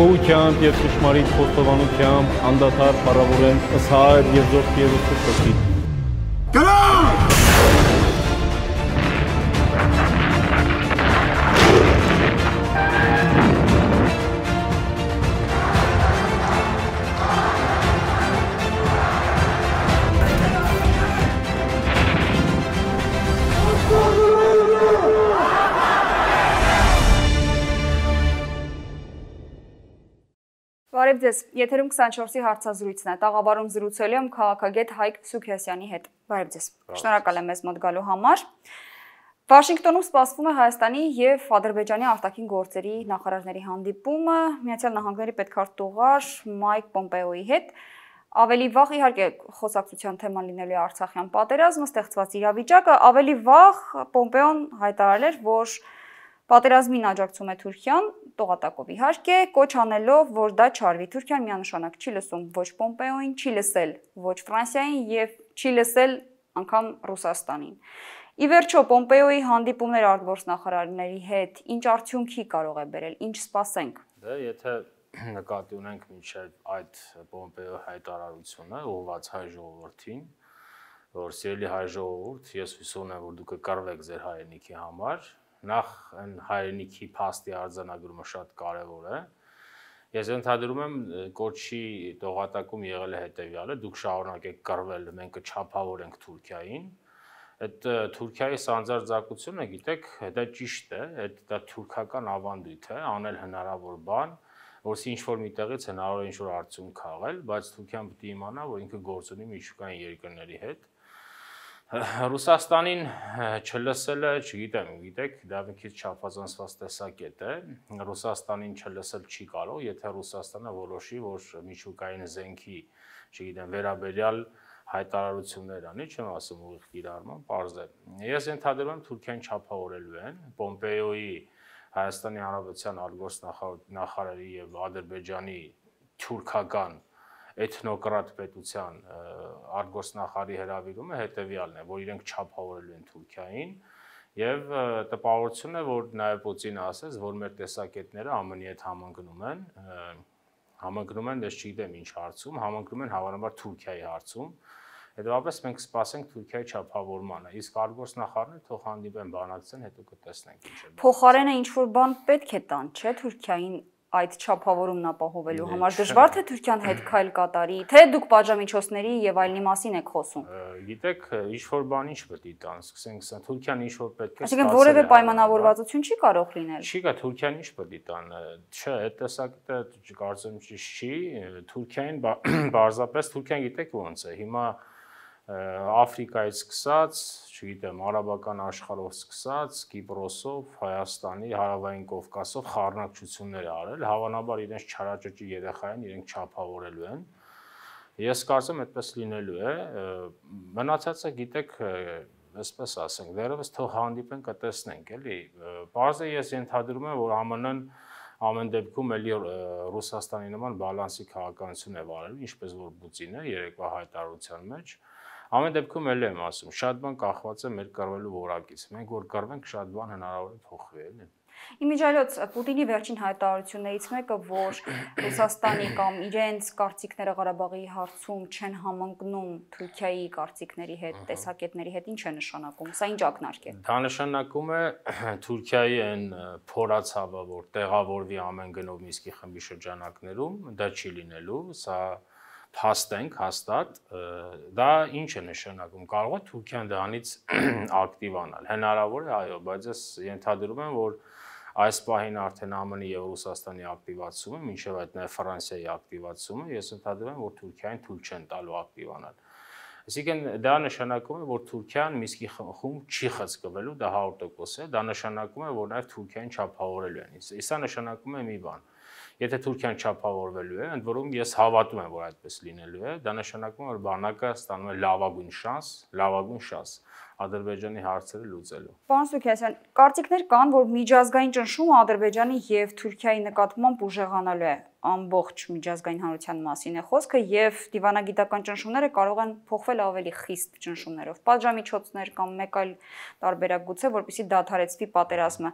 գոհությամբ եւ ճշմարիտ խոստովանությամբ անդադար փառավորեմ ըսհայր եւ զորքի եւ ուսուցքի։ Գնա! Բարև ձեզ։ Եթերում 24-ի հարցազրույցն է։ Տաղավարում զրուցել եմ քաղաքագետ Հայկ Սուքիասյանի հետ։ Բարև ձեզ։ Շնորհակալ եմ մեզ մոտ գալու համար։ Վաշինգտոնում սպասվում է Հայաստանի եւ Ադրբեջանի արտաքին գործերի նախարարների հանդիպումը Միացյալ Նահանգների պետքարտուղար Մայք Պոմպեոյի հետ։ Ավելի վաղ իհարկե խոսակցության թեման լինելու է Արցախյան պատերազմը, ստեղծված իրավիճակը, ավելի վաղ Պոմպեոն հայտարարել էր, որ Պատերազմին աջակցում է Թուրքիան, տողատակով իհարկե, կոչ անելով, որ դա չարվի։ Թուրքիան միանշանակ չի լսում ոչ Պոմպեոին, չի լսել ոչ Ֆրանսիային եւ չի լսել անգամ Ռուսաստանին։ Ի վերջո Պոմպեոյի հանդիպումներ արտգործնախարարների հետ ինչ արդյունքի կարող է բերել, ինչ սպասենք։ Դե եթե նկատի ունենք միջև այդ Պոմպեո հայտարարությունը ուղված հայ ժողովրդին, որ սիրելի հայ ժողովուրդ, ես հույս ունեմ, որ դուք կկարվեք ձեր հայրենիքի համար, նախ այն հայրենիքի փաստի արձանագրումը շատ կարևոր է։ Ես ընդհանրում եմ կոչի տողատակում եղել է հետեւյալը՝ դուք շարունակեք կռվել, մենք կչափավորենք Թուրքիային։ Այդ Թուրքիայի սանձարձակությունը, գիտեք, դա ճիշտ է, այդ դա թուրքական ավանդույթ է, անել հնարավոր բան, որսի ինչ որ միտեղից հնարավոր ինչ որ արդյունք քաղել, բայց Թուրքիան պետք է իմանա, որ ինքը գործ ունի միջուկային երկրների հետ Ռուսաստանին չլսելը, չգիտեմ, գիտեք, դա մի քիչ չափազանցված տեսակետ է։ Ռուսաստանին չլսել չի կարող, եթե Ռուսաստանը որոշի, որ միջուկային զենքի, չգիտեմ, վերաբերյալ հայտարարություններ անի, չեմ ասում ուղիղ կիրառման, པարզ է։ Ես ենթադրում եմ Թուրքիան չափավորելու են Պոմպեոյի Հայաստանի Հանրապետության արտգործնախարարի եւ Ադրբեջանի թուրքական էթնոկրատ պետության արգոսնախարի հրավիրումը հետեւյալն է, որ իրենք չափավորելու են Թուրքիային եւ տպավորությունն է, որ նաեւ Պուտինը ասեց, որ մեր տեսակետները ԱՄՆ-ի հետ համընկնում են, համընկնում են, ես չգիտեմ ինչ հարցում, համընկնում են հավանաբար Թուրքիայի հարցում։ Հետևաբար մենք սպասենք Թուրքիայի չափավորմանը։ Իսկ արգոսնախարարները թող հանդիպեն բանակցեն, հետո կտեսնենք ինչ է։ Փոխարենը ինչ որ բան պետք է տան, չէ՞ Թուրքիային այդ չափավորումն ապահովելու համար դժվար թե Թուրքիան հետ քայլ կատարի, թե դուք պատժամիջոցների եւ այլնի մասին եք խոսում։ Գիտեք, ինչ որ բան ինչ պետք է տան, սկսենք սա Թուրքիան ինչ որ պետք է Այսինքն որևէ պայմանավորվածություն չի կարող լինել։ Չի կա Թուրքիան ինչ պետք է տան։ Չէ, այդ տեսակետը կարծեմ չի, Թուրքիային բարձրապես Թուրքիան գիտեք ոնց է։ Հիմա Աֆրիկայից սկսած, չգիտեմ, արաբական աշխարհով սկսած, Կիպրոսով, Հայաստանի, Հարավային Կովկասով խառնակցություններ արել, հավանաբար իրենց չարաճճի երեխային իրենք չափավորելու են։ Ես կարծում այդպես լինելու է։ Մնացածը գիտեք, այսպես ասենք, դեռևս թող հանդիպեն կտեսնենք, էլի։ Բարձր ես ենթադրում եմ, որ ԱՄՆ-ն ամեն դեպքում էլի Ռուսաստանի նման բալանսի քաղաքականություն է վարել, ինչպես որ Պուտինը երեկվա հայտարարության մեջ, Ամեն դեպքում էլ եմ ասում, շատ բան կախված է մեր կռվելու որակից։ Մենք որ կռվենք, շատ բան հնարավոր է փոխվի, էլի։ Իմիջայլոց Պուտինի վերջին հայտարարություններից մեկը, որ Ռուսաստանի կամ իրենց կարծիքները Ղարաբաղի հարցում չեն համընկնում Թուրքիայի կարծիքների հետ, տեսակետների հետ, ինչ է նշանակում։ Սա ինչ ակնարկ է։ Դա նշանակում է Թուրքիայի այն փորացավը, որ տեղավորվի ամեն գնով Միսկի խմբի շրջանակներում, դա չի լինելու, սա փաստենք հաստատ դա ինչ է նշանակում կարող է Թուրքիան դրանից ակտիվանալ հնարավոր է այո բայց ես ենթադրում եմ որ այս պահին արդեն ԱՄՆ-ի եւ Ռուսաստանի ակտիվացումը, մինչեւ այդ նաեւ Ֆրանսիայի ակտիվացումը, ես ընդհանրում եմ, որ Թուրքիային թույլ չեն տալու ակտիվանալ։ Այսինքն դա նշանակում է, որ Թուրքիան Միսկի խմբում չի խցկվելու, դա 100% է, դա նշանակում է, որ նաև Թուրքիային չափավորելու են։ Իսա նշանակում է մի բան, Եթե Թուրքիան չափավորվելու է, ընդ որում ես հավատում եմ, որ այդպես լինելու է, դա նշանակում է, որ բանակը ստանում է լավագույն շանս, լավագույն շանս Ադրբեջանի հարցերը լուծելու։ Պարոն Սուքիասյան, կարծիքներ կան, որ միջազգային ճնշումը Ադրբեջանի եւ Թուրքիայի նկատմամբ ուժեղանալու է ամբողջ միջազգային հանրության մասին է խոսքը եւ դիվանագիտական ճնշումները կարող են փոխվել ավելի խիստ ճնշումներով։ Պատժամիջոցներ կամ մեկ այլ տարբերակ գուցե, որպեսզի դադարեցվի պատերազմը։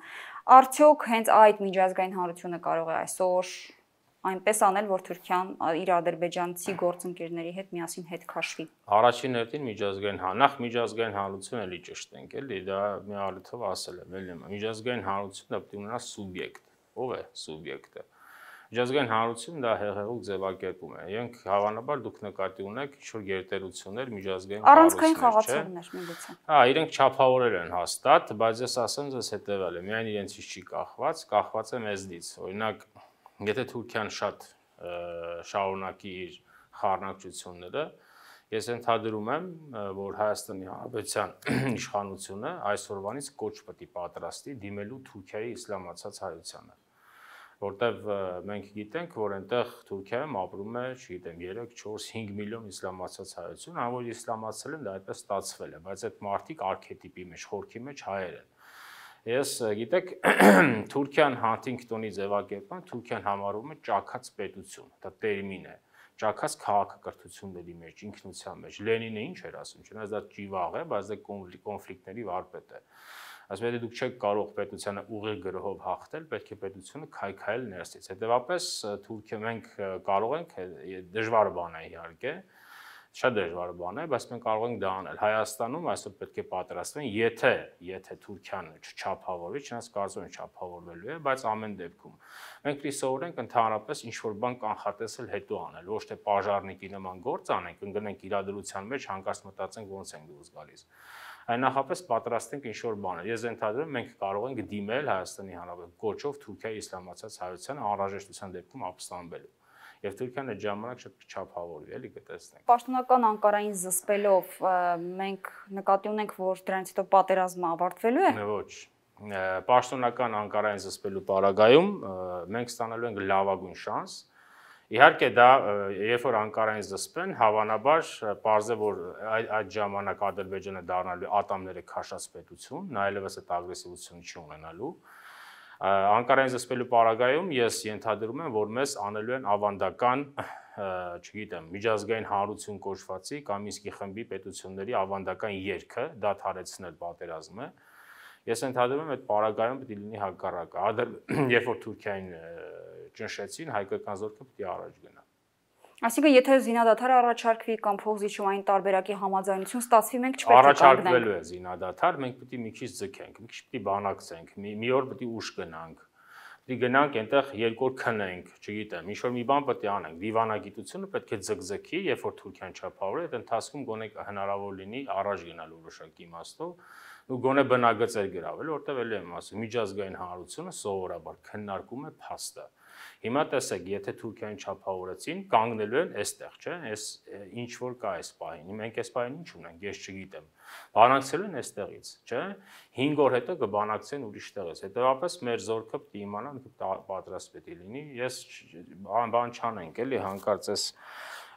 Արդյոք հենց այդ միջազգային հանրությունը կարող է այսօր այնպես անել, որ Թուրքիան իր ադրբեջանցի գործընկերների հետ միասին հետ քաշվի։ Առաջին հերթին միջազգային հանախ միջազգային հանրություն էլի ճշտ ենք, էլի դա մի ալիթով ասել եմ, էլի միջազգային հանրությունը պետք է ունենա սուբյեկտ։ Ո՞վ է սուբյեկտը։ Միջազգային հանրություն դա հեղեղուկ ձևակերպում է։ Իրենք հավանաբար դուք նկատի ունեք ինչ որ գերտերություններ միջազգային առանցքային խաղացողներ միգուցե։ Հա, իրենք չափավորել են հաստատ, բայց ես ասեմ ձեզ հետեւյալը, միայն իրենցից չի կախված, կախված է մեզնից։ Օրինակ, եթե Թուրքիան շատ շարունակի իր խառնակցությունները, ես ընդհանրում եմ, որ Հայաստանի Հանրապետության իշխանությունը այսօրվանից կոչ պետք է պատրաստի դիմելու Թուրքիայի իսլամացած հայությանը որտեվ մենք գիտենք, որ այնտեղ Թուրքիայում ապրում է, չգիտեմ, 3, 4, 5 միլիոն իսլամացած հայություն, ան որ իսլամացել են, դա այդպես ստացվել է, բայց այդ մարդիկ արքետիպի մեջ, խորքի մեջ հայեր են։ Ես գիտեք, Թուրքիան Հանտինգտոնի ձևակերպան Թուրքիան համարում է ճակած պետություն, դա տերմին է ճակած քաղաքակրթությունների մեջ, ինքնության մեջ։ Լենինը ինչ էր ասում, չնայած դա ճիվաղ է, բայց դա կոնֆլիկտների վարպետ է ասում եթե դուք չեք կարող պետությանը ուղիղ գրոհով հաղթել, պետք է պետությունը քայքայել ներսից։ Հետևաբար Թուրքիա մենք կարող ենք դժվար բան է իհարկե, շատ դժվար բան է, բայց մենք կարող ենք դա անել։ Հայաստանում այսօր պետք է պատրաստվեն, եթե եթե Թուրքիան չչափավորվի, չնայած կարծում եմ չափավորվելու է, բայց ամեն դեպքում մենք պիտի սովորենք ընդհանրապես ինչ որ բան կանխատեսել հետո անել, ոչ թե պաժարնիկի նման գործ անենք, ընկնենք իրադրության մեջ, հանկարծ մտածենք ոնց ենք դուրս գալիս այն նախապես պատրաստենք ինչ որ բաներ։ Ես ընդհանրում մենք կարող ենք դիմել Հայաստանի Հանրապետության կոչով Թուրքիայի իսլամացած հայության անհրաժեշտության դեպքում ապստամբելու եւ Թուրքիան այդ ժամանակ շատ չափավորվի, էլի կտեսնենք։ Պաշտոնական Անկարային զսպելով մենք նկատի ունենք, որ դրանից հետո պատերազմը ավարտվելու է։ Ոչ, պաշտոնական Անկարային զսպելու պարագայում մենք ստանալու ենք լավագույն շանս Իհարկե դա երբ որ Անկարային զսպեն, հավանաբար parze որ այդ այդ ժամանակ Ադրբեջանը դառնալու ատամները քաշած պետություն, նա այլևս այդ ագրեսիվությունը չի ունենալու։ Անկարային զսպելու պարագայում ես ենթադրում եմ, որ մեզ անելու են ավանդական, չգիտեմ, միջազգային հանրություն կոչվածի կամ իսկի խմբի պետությունների ավանդական երգը դադարեցնել պատերազմը։ Ես ընդհանրում եմ այդ պարագայում պետք է լինի հակառակը։ Երբ որ Թուրքիային ճնշեցին, հայկական զորքը պետք է առաջ գնա։ Այսինքն եթե զինադադար առաջարկվի կամ փողզիչումային տարբերակի համաձայնություն ստացվի, մենք չպետք է առաջարկվելու է զինադադար, մենք է մի քիչ ձգենք, մի քիչ է բանակցենք, մի մի օր է ուշ գնանք։ է գնանք այնտեղ երկու օր քնենք, չգիտեմ, ինչ որ մի բան պետք է անենք։ Դիվանագիտությունը պետք է ձգձգի, երբ որ Թուրքիան չափավորի, այդ ընթացքում գոնե հնարավոր լինի առաջ գնալ որոշակի իմաստով ու գոնե բնագծեր գրավել, որտեղ էլի եմ ասում, միջազգային հանրությունը սովորաբար քննարկում է փաստը Հիմա տեսեք, եթե Թուրքիային չափավորեցին, կանգնելու են այստեղ, չէ՞, այս ինչ որ կա այս պահին։ Մենք այս պահին ինչ ունենք, ես չգիտեմ։ Բանակցելու են այստեղից, չէ՞։ 5 օր հետո կբանակցեն ուրիշ տեղից։ Հետևաբար մեր զորքը պետք է իմանան, պատրաստ պետք է լինի։ Ես բան չանենք, էլի հանկարծ այս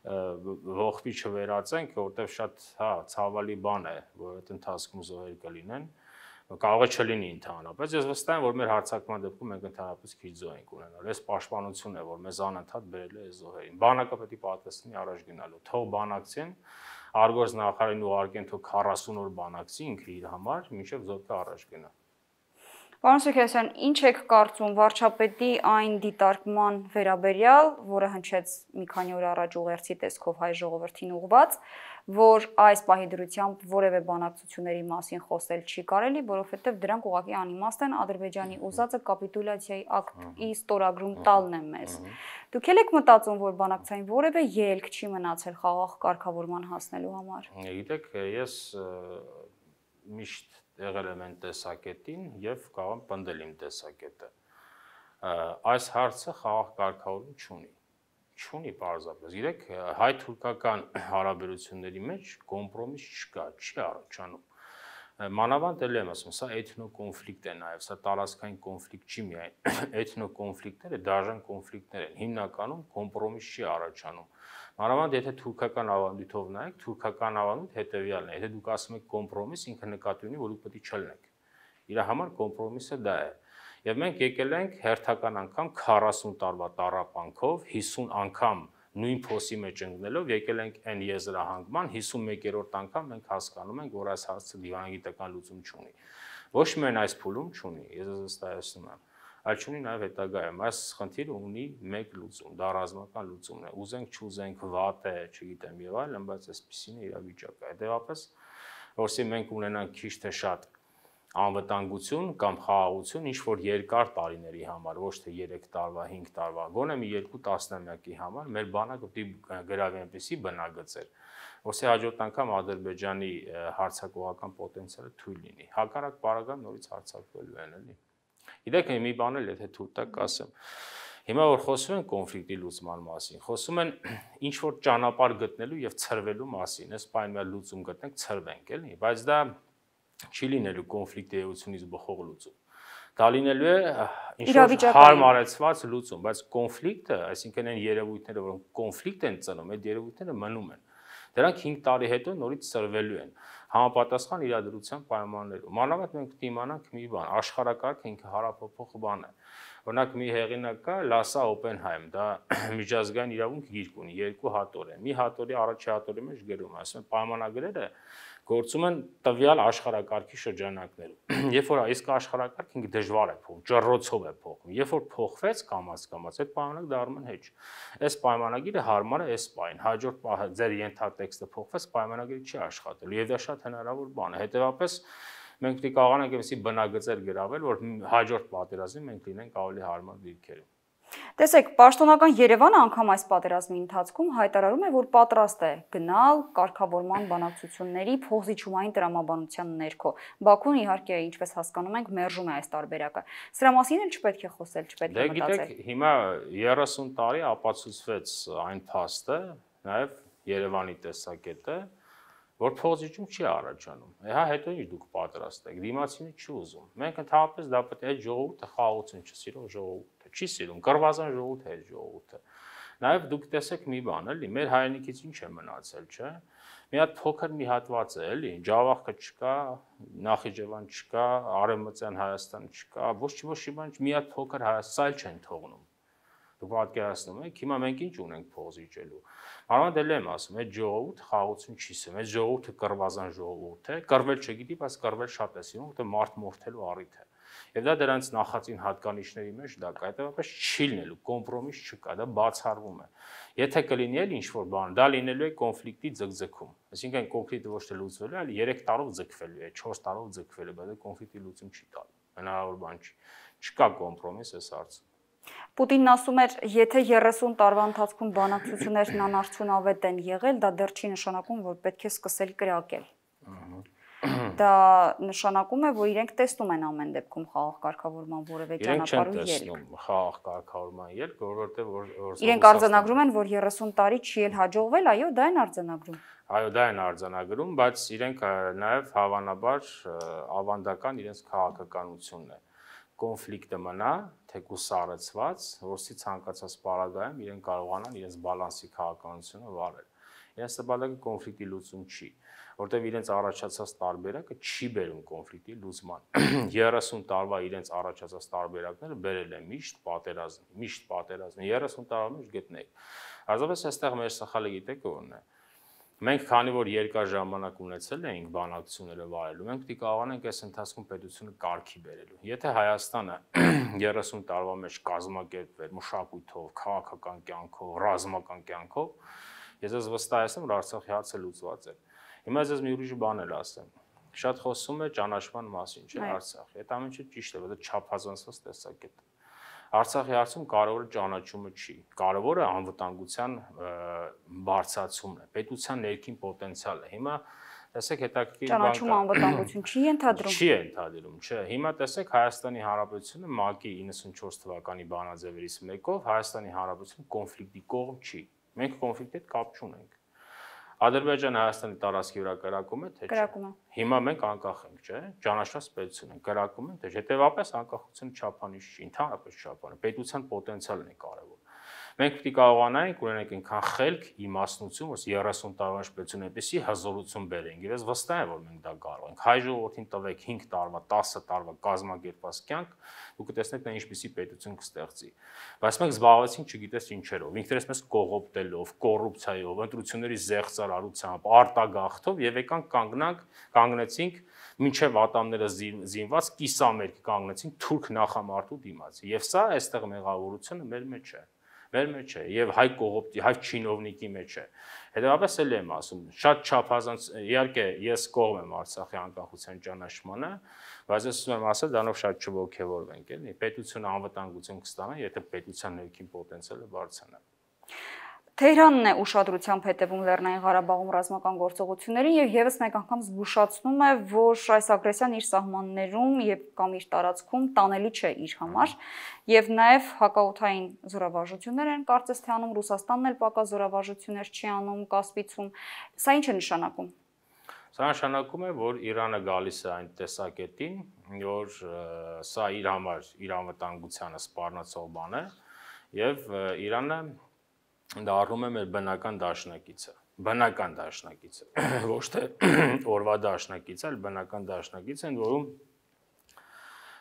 ողբի չվերածենք, որովհետև շատ, հա, ցավալի բան է, որ այդ ընթացքում զոհեր կլինեն կարող է չլինի ընդհանրապես։ Ես վստահ եմ, որ մեր հարցակման դեպքում մենք ընդհանրապես քիչ զոհ ենք ունենալ։ Այս պաշտպանությունն է, որ մեզ անընդհատ բերել է զոհերին։ Բանակը պետք է պատասխանի առաջ գնալու։ Թող բանակցեն, արգոս նախարարին ուղարկեն թող 40 օր բանակցի ինքը իր համար, մինչև զորքը առաջ գնա։ Պարոն Սոքյասյան, ինչ եք կարծում վարչապետի այն դիտարկման վերաբերյալ, որը հնչեց մի քանի օր առաջ ուղերձի տեսքով հայ ժողովրդին ուղված, որ այս պահի դրությամբ որևէ բանակցությունների մասին խոսել չի կարելի, որովհետև դրանք ուղղակի անիմաստ են Ադրբեջանի ուզածը կապիտուլյացիայի ակտի ստորագրում տալն է մեզ։ Դուք եք մտածում, որ բանակցային որևէ ելք չի մնացել խաղաղ կարգավորման հասնելու համար։ Գիտեք, ես միշտ եղել եմ այն տեսակետին եւ կարող եմ պնդել իմ տեսակետը։ Այս հարցը խաղաղ կարգավորում չունի չունի պարզապես։ Գիտեք, հայ-թուրքական հարաբերությունների մեջ կոմպրոմիս չկա, չի առաջանում։ Մանավանդ էլ եմ ասում, սա էթնոկոնֆլիկտ է նաև, սա տարածքային կոնֆլիկտ չի միայն։ Էթնոկոնֆլիկտները դաժան կոնֆլիկտներ են։ Հիմնականում կոմպրոմիս չի առաջանում։ Մանավանդ եթե թուրքական ավանդույթով նայեք, թուրքական ավանդույթ հետևյալն է։ Եթե դուք ասում եք կոմպրոմիս, ինքը նկատի ունի, որ դուք պետք է չլնեք։ Իր համար կոմպրոմիսը դա է։ Եվ մենք եկել ենք հերթական անգամ 40 տարվա տարապանքով 50 անգամ նույն փոսի մեջ ընկնելով եկել ենք այն եզրահանգման 51-րդ անգամ մենք հասկանում ենք, որ այս հարցը դիվանագիտական լուծում չունի։ Ոչ միայն այս փուլում չունի, ես վստահեցնում եմ այլ չունի նաև հետագայում։ Այս խնդիրը ունի մեկ լուծում, դա ռազմական լուծումն է։ Ուզենք, չուզենք, վատ է, չգիտեմ եւ այլն, բայց այսպեսին է իրավիճակը։ Հետեւաբար, որսի մենք ունենանք քիչ թե շատ անվտանգություն կամ խաղաղություն ինչ որ երկար տարիների համար, ոչ թե 3 տարվա, 5 տարվա, գոնե մի 2 տասնամյակի համար մեր բանակը պիտի գրավի այնպեսի բնագծեր, որսի հաջորդ անգամ Ադրբեջանի հարցակողական պոտենցիալը թույլ լինի։ Հակառակ բարագան նորից հարցակվելու են, էլի։ Գիտեք, մի բան էլ եթե թույլ տակ ասեմ։ Հիմա որ խոսում են կոնֆլիկտի լուծման մասին, խոսում են ինչ որ ճանապարհ գտնելու եւ ցրվելու մասին, այս պայն մեր լուծում գտնենք, ցրվենք, էլի, բայց դա չի լինելու կոնֆլիկտի էությունից բխող լուծում։ Դա լինելու է ինչ որ հարմարեցված լուծում, բայց կոնֆլիկտը, այսինքն այն երևույթները, որոնք կոնֆլիկտ են ծնում, այդ երևույթները մնում են։ Դրանք 5 տարի հետո նորից ծրվելու են համապատասխան իրադրության պայմաններում։ Մանավանդ մենք պետք է իմանանք մի բան, աշխարհակարգը ինքը հարապոփող բան է։ Օրինակ մի հեղինակ կա Լասա Օպենհայմ, դա միջազգային իրավունք գիրք ունի, երկու հատոր է։ Մի հատորի առաջի հատորի մեջ գրում է, ասում են պայմանագրերը գործում են տվյալ աշխարհակարգի շրջանակներում։ Երբ որ իսկ աշխարհակարգ ինքը դժվար է փոխում, ճռռոցով է փոխում։ Երբ որ փոխվեց կամած կամած, այդ պայմանագիրը դառնում են հեչ։ Այս պայմանագիրը հարմար է այս պայն։ Հաջորդ պահը ձեր ենթատեքստը փոխվեց, պայմանագիրը չի աշխատելու։ Եվ դա շատ հնարավոր բան է։ Հետևաբար մենք պետք է կարողանանք այսպեսի բնագծեր գրավել, որ հաջորդ պատերազմին մենք լինենք ավելի հարմար դիրքերում։ Տեսեք, պաշտոնական Երևանը անգամ այս պատերազմի ընթացքում հայտարարում է, որ պատրաստ է գնալ կարգավորման բանակցությունների փոխզիջումային տրամաբանության ներքո։ Բաքուն իհարկե, ինչպես հասկանում ենք, մերժում է այս տարբերակը։ Սրա մասին էլ չպետք է խոսել, չպետք է դե մտածել։ Դե գիտեք, հիմա 30 տարի ապացուցվեց այն փաստը, նաև Երևանի տեսակետը, որ փոխզիջում չի առաջանում։ Հա հետո ինչ դուք պատրաստ եք, դիմացինը չի ուզում։ Մենք ընդհանրապես դա պետք է այդ ժողովուրդը խաղաղություն չսիրող ժողովուրդը չի սիրում, կռվազան ժողովուրդ է ժողովուրդը։ Նաև դուք տեսեք մի բան, էլի, մեր հայրենիքից ինչ է մնացել, չէ՞ մի հատ փոքր մի հատված է, էլի, Ջավախը չկա, Նախիջևան չկա, Արևմտյան Հայաստան չկա, ոչ ոչ բան, մի հատ փոքր Հայաստան չեն թողնում։ Դուք պատկերացնում եք, հիմա մենք ինչ ունենք փոխզիջելու։ Մանավանդ էլ եմ ասում, այդ ժողովուրդ խաղացում չի սեմ, այդ ժողովուրդը կրվազան ժողովուրդ է, կրվել չգիտի, բայց կրվել շատ է սիրում, որտեղ մարդ մորթելու առիթ է։ Եվ դա դրանց նախածին հատկանիշների մեջ դա կա, հետեւաբար չի լինելու, կոմպրոմիս չկա, դա բացառվում է։ Եթե կլինի էլ ինչ-որ բան, դա լինելու է կոնֆլիկտի ձգձգում։ Այսինքն կոնֆլիկտը ոչ թե լուծվելու է, այլ 3 տարով ձգվելու է, 4 տարով ձգվելու, բայց կոնֆլիկտի լուծում չի տալու։ Հնարավոր բան չի։ Չկա կոմպրոմիս այս հարցում։ Պուտինն ասում էր, եթե 30 տարվա ընթացքում բանակցություններն անարդյունավետ են եղել, դա դեռ չի նշանակում, որ պետք է սկսել կրակել։ Դա նշանակում է, որ իրենք տեսնում են ամեն դեպքում խաղաղ կարգավորման որևէ ճանապարհ ու ելք։ Իրենք չեն խաղաղ կարգավորման ելք, որովհետեւ որ Իրենք արձանագրում են, որ 30 տարի չի էլ հաջողվել, այո, դա են արձանագրում։ Այո, դա են արձանագրում, բայց իրենք նաև հավանաբար ավանդական իրենց քաղաքականությունն է կոնֆլիկտը մնա, թեկուս սառեցված, որսի ցանկացած պարագայում իրեն կարողանան իրենց բալանսի քաղաքականությունը վարել։ Իրենց տպալակը կոնֆլիկտի լուծում չի, որտեղ իրենց առաջացած տարբերակը չի բերում կոնֆլիկտի լուծման։ 30 տարվա իրենց առաջացած տարբերակները բերել են միշտ պատերազմ, միշտ պատերազմ։ 30 տարվա մեջ գտնեք։ Հազարապես այստեղ մեր սխալը գիտեք ո՞րն է։ Մենք քանի որ երկար ժամանակ ունեցել էինք բանակցությունները վարելու, մենք պիտի կարողանանք այս ընթացքում պետությունը կարգի բերելու։ Եթե Հայաստանը 30 տարվա մեջ կազմակերպվեր մշակույթով, քաղաքական կյանքով, ռազմական կյանքով, ես ես վստահ եմ, որ Արցախի հարցը լուծված է։ Հիմա ես մի ուրիշ բան էլ ասեմ։ Շատ խոսում է ճանաչման մասին, չէ՞ Արցախի։ Այդ ամենը ճիշտ է, բայց չափազանցված տեսակետ է։ Արցախի հարցում կարևորը ճանաչումը չի։ Կարևորը անվտանգության բարձրացումն է, պետության ներքին պոտենցիալը։ Հիմա տեսեք հետաքրքիր բան կա։ Ճանաչումը անվտանգություն չի ընդհանրում։ Չի ընդհանրում, չէ։ Հիմա տեսեք Հայաստանի Հանրապետությունը ՄԱԿ-ի 94 թվականի բանաձևերից մեկով Հայաստանի Հանրապետությունը կոնֆլիկտի կողմ չի։ Մենք կոնֆլիկտի հետ կապ չունենք։ Ադրբեջանը Հայաստանի տարածքի վրա կրակում է, թե չէ։ Կրակում է։ Հիմա մենք անկախ ենք, չէ՞։ Ճանաչված պետություն ենք, կրակում են, թե չէ։ Հետևաբար անկախությունը չափանիշ չի, ընդհանրապես չափանիշ։ Պետության պոտենցիալն է կարևոր։ Մենք պետք է կարողանանք ունենանք այնքան խելք, իմաստնություն, որ 30 տարվա շփեցուն այնպեսի հզորություն բերենք։ Ես վստահ եմ, որ մենք դա կարող ենք։ Հայ ժողովրդին տվեք 5 տարվա, 10 տարվա կազմակերպած կյանք, դուք կտեսնեք նա ինչպեսի պետություն կստեղծի։ Բայց մենք զբաղվեցինք չգիտես ինչերով։ Ինքներս մեզ կողոպտելով, կոռուպցիայով, ընտրությունների զեղծարարությամբ, արտագաղթով եւ եկանք կանգնանք, կանգնեցինք մինչև ատամները զինված կիսամերկ կանգնեցին թուրք նախամարտու դիմաց։ Եվ սա այստեղ մեղավորությունը մեր մեջ է մեր մեջ է եւ հայ կողոպտի, հայ չինովնիկի մեջ է։ Հետևաբար էլ եմ ասում, շատ չափազանց իհարկե ես կողմ եմ Արցախի անկախության ճանաչմանը, բայց ես ուզում եմ ասել, դրանով շատ չողքեվորվենք, էլի։ Պետությունը անվտանգություն կստանա, եթե պետության ներքին պոտենցիալը բարձրանա։ Թեհրանն է ուշադրությամբ հետևում Լեռնային Ղարաբաղում ռազմական գործողություններին եւ եւս մեկ անգամ զգուշացնում է, որ այս ագրեսիան իր սահմաններում եւ կամ իր տարածքում տանելի չէ իր համար եւ նաեւ հակաօթային զորավարժություններ են կարծես թե անում Ռուսաստանն էլ պակաս զորավարժություններ չի անում Կասպիցում։ Սա ինչ է նշանակում։ Սա նշանակում է, որ Իրանը գալիս է այն տեսակետին, որ սա իր համար իր անվտանգությանը սպառնացող բան է եւ Իրանը դառնում է մեր բնական դաշնակիցը բնական դաշնակիցը ոչ թե օրվա դաշնակիցը, այլ բնական դաշնակիցը, են որում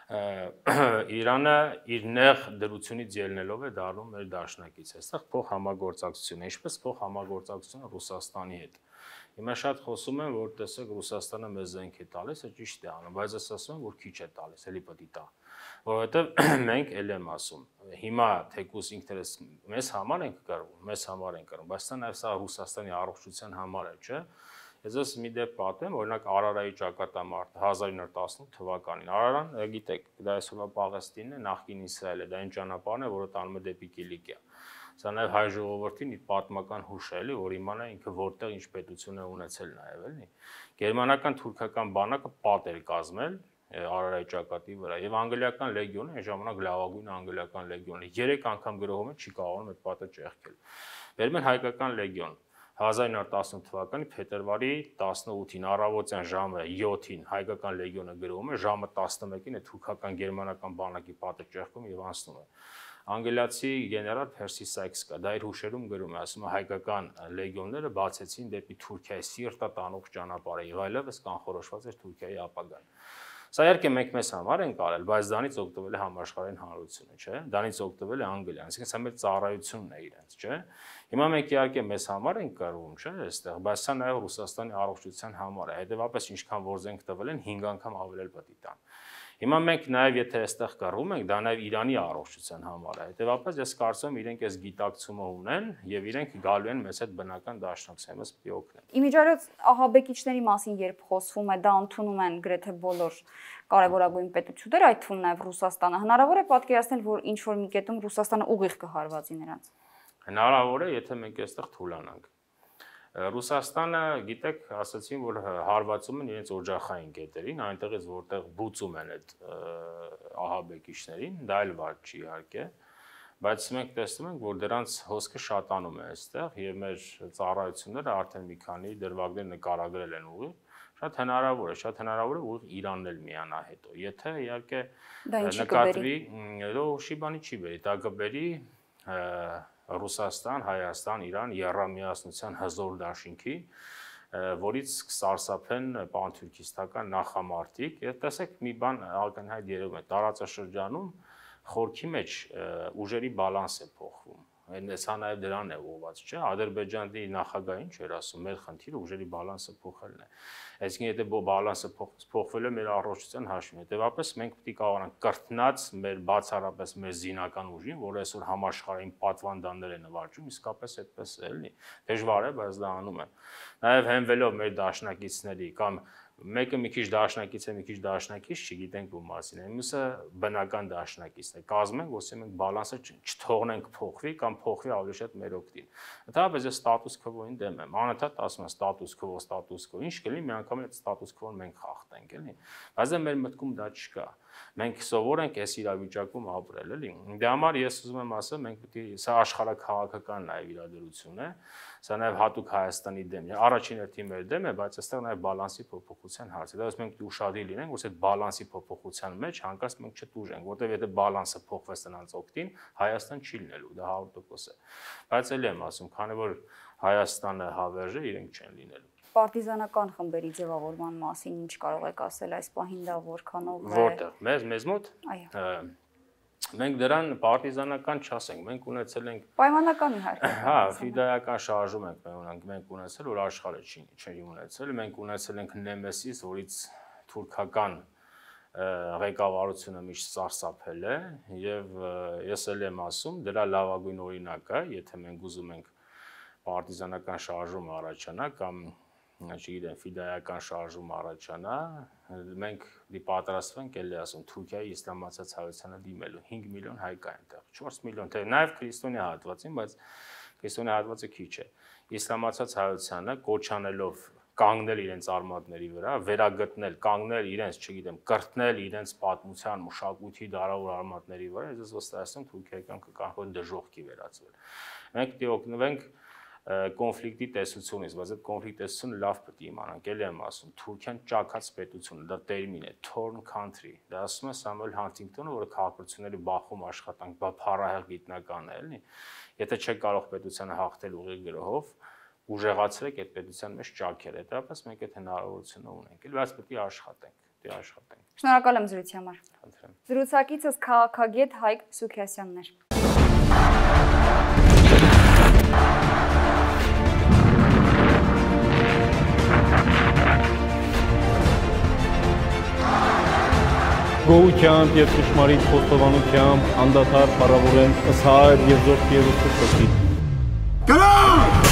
Իրանը իր նեղ դրությունից ելնելով է դառնում մեր դաշնակիցը։ Այստեղ փոխ համագործակցություն է, ինչպես փոխ համագործակցությունը Ռուսաստանի հետ։ Հիմա շատ խոսում են, որ տեսեք Ռուսաստանը մեզ զենք է տալիս, է ճիշտ է անում, բայց ես ասում եմ, որ քիչ է տալիս, էլի պետք է տա որովհետև մենք ել եմ ասում հիմա թեկուս ինքներս մեզ համար ենք կրվում մեզ համար ենք կրվում բայց դա նաև սա Ռուսաստանի առողջության համար է չէ Ես ես մի դեպք պատեմ, օրինակ Արարայի ճակատամարտը 1918 թվականին։ Արարան, գիտեք, դա այսօրվա Պաղեստինն է, նախկին Իսրայելը, դա այն ճանապարհն է, որը տանում է դեպի Կիլիկիա։ Սա նաև հայ ժողովրդին իր պատմական հուշ է, էլի, որ իմանա ինքը որտեղ ինչ պետություն է ունեցել նաև, էլի։ Գերմանական թուրքական բանակը պատ էր կազմել, Արարայի ճակատի վրա եւ անգլիական լեգիոնը այն ժամանակ լավագույն անգլիական լեգիոնը 3 անգամ գրողում է չի կարողանում այդ պատը ճեղքել։ Վերում են հայկական լեգիոն 1918 թվականի փետրվարի 18-ին առավոտյան ժամը 7-ին հայկական լեգիոնը գրում է, ժամը 11-ին է թուրքական գերմանական բանակի պատը ճեղքում եւ անցնում է անգլիացի գեներալ Փերսի Սայքս կա, դա իր հուշերում գրում է, ասում է հայկական լեգիոնները բացեցին դեպի Թուրքիայի սիրտը տանող ճանապարհը եւ այլևս կանխորոշված էր Թուրքիայի ապագան։ Սա իհարկե մենք մեզ համար ենք արել, բայց դանից օգտվել է համաշխարհային հանրությունը, չէ՞։ Դանից օգտվել է Անգլիան, այսինքն սա մեր ծառայությունն է իրենց, չէ՞։ Հիմա մենք իհարկե մեզ համար ենք կրվում, չէ՞, այստեղ, բայց սա նաև Ռուսաստանի առողջության համար է։ Հետևաբար ինչքան որ զենք տվել են, 5 անգամ ավել էլ պետք է տան։ Հիմա մենք նաև եթե այստեղ կռվում ենք, դա նաև Իրանի առողջության համար է։ Հետևաբար ես կարծում եմ իրենք այս գիտակցումը ունեն եւ իրենք գալու են մեզ հետ բնական դաշնակցությամբ մեզ պիտի օգնեն։ Իմիջիայլոց ահաբեկիչների մասին երբ խոսվում է, դա ընդունում են գրեթե բոլոր կարևորագույն պետությունները, այդ թվում նաև Ռուսաստանը։ Հնարավոր է պատկերացնել, որ ինչ որ մի կետում Ռուսաստանը ուղիղ կհարվածի նրանց։ Հնարավոր է, եթե մենք այստեղ թուլանանք։ Ռուսաստանը, գիտեք, ասացին, որ հարվածում են իրենց օջախային կետերին, այնտեղից որտեղ բուծում են այդ ահաբեկիչներին, դա էլ վատ չի իհարկե, բայց մենք տեսնում ենք, որ դրանց հոսքը շատանում է այստեղ եւ մեր ծառայությունները արդեն մի քանի դրվագներ նկարագրել են ուղիղ շատ հնարավոր է, շատ հնարավոր է ուղիղ Իրանն էլ միանա հետո։ Եթե իհարկե նկատվի, դա շիբանի չի բերի, դա կբերի Ռուսաստան, Հայաստան, Իրան երամիասնության հզոր դաշինքի, որից կսարսափեն պանթուրքիստական նախամարտիկ։ Եվ տեսեք մի բան ակնհայտ երևում է. տարածաշրջանում խորքի մեջ ուժերի բալանս է փոխվում Այն հեսա նաև դրան է ուղված, չէ՞։ Ադրբեջանի նախագահը ինչ էր ասում, մեր խնդիրը ուժերի բալանսը փոխելն է։ Այսինքն եթե բալանսը փոխվել է մեր առողջության հաշվին, հետեւապես մենք պետք է կարողանանք կրտնած մեր բացառապես մեր զինական ուժին, որը այսօր համաշխարհային պատվանդաններ է նվաճում, իսկապես այդպես է, էլի։ Դժվար է, բայց դա անում է։ Նաև հենվելով մեր դաշնակիցների կամ մեկը մի քիչ դաշնակից է, մի քիչ դաշնակից, չգիտենք ում մասին է։ Մյուսը բնական դաշնակիցն է։ Կազմենք, որ մենք բալանսը չթողնենք փոխվի կամ փոխվի ավելի շատ մեր օգտին։ Ընդհանրապես ես ստատուս քվոին դեմ եմ։ Անընդհատ ասում եմ ստատուս քվո, ստատուս քվո։ Ինչ կլինի, մի անգամ այդ ստատուս քվոն մենք խախտենք, էլի։ Բայց դա մեր մտքում դա չկա։ Մենք սովոր ենք այս իրավիճակում ապրել, էլի։ Դե համար ես ուզում եմ ասել, մենք պետք է սա աշխարհակաղակական նաև իրադրություն է, սա նաև հատուկ Հայաստանի դեմ է։ Առաջին հերթին մեր դեմ է, բայց այստեղ նաև բալանսի փոփոխության հարց է։ Դա ասում մենք ուշադիր լինենք, որ այդ բալանսի փոփոխության մեջ հանկարծ մենք չտուժենք, որտեղ եթե բալանսը փոխվեց նրանց օգտին, Հայաստան չի լինելու, դա 100% է։ Բայց ելի եմ ասում, քանի որ Հայաստանը հավերժ է, իրենք չեն լինելու պարտիզանական խմբերի ձևավորման մասին ինչ կարող եք ասել այս պահին դա որքանով է? Որտեղ մեզ մեզ մոտ Այո Մենք դրան պարտիզանական չասենք, մենք ունեցել ենք պայմանական իհարկե։ Հա, ֆիդայական շարժում ենք մենք մենք ունեցել, որ աշխարհը չի չի ունեցել, մենք ունեցել ենք Նեմեսիս, որից թուրքական ղեկավարությունը միշտ սարսափել է եւ ես էլ եմ ասում, դրա լավագույն օրինակը, եթե մենք ուզում ենք պարտիզանական շարժում առաջանա կամ չգիտեմ, ֆիդայական շարժում առաջանա, մենք դի պատրաստվենք էլի ասում Թուրքիայի իսլամացած հայությանը դիմելու 5 միլիոն հայ կա այնտեղ, 4 միլիոն, թե նաև քրիստոնյա հատվածին, բայց քրիստոնյա հատվածը քիչ է։ Իսլամացած հայությանը կոչանելով կանգնել իրենց արմատների վրա, վերագտնել, կանգնել իրենց, չգիտեմ, կրտնել իրենց պատմության, մշակույթի դարավոր արմատների վրա, ես վստահեցնում Թուրքիական կկարողանա դժողքի վերածվել։ Մենք դի օգնվենք կոնֆլիկտի տեսությունից, բայց այդ կոնֆլիկտ տեսությունը լավ պետք է իմանանք, ելի եմ ասում, Թուրքիան ճակած պետություն, դա տերմին է, torn country։ Դա ասում է Սամուել Հանտինգտոնը, որը քաղաքացիների բախում աշխատանք, բա փառահեղ գիտնական է, էլի։ Եթե չեք կարող պետությանը հաղթել ուղիղ գրոհով, ուժեղացրեք այդ պետության մեջ ճակեր, հետապես մենք այդ հնարավորությունը ունենք։ Էլ բայց պետք է աշխատենք, դե աշխատենք։ Շնորհակալ եմ զրույցի համար։ Խնդրեմ։ Զրուցակիցս քաղաքագետ Հայկ Սուքիասյանն էր։ գոհությամբ եւ ճշմարիտ խոստովանությամբ անդադար փառավորեմ ըսհայր եւ զորք եւ ուսուցչի։ Գնա!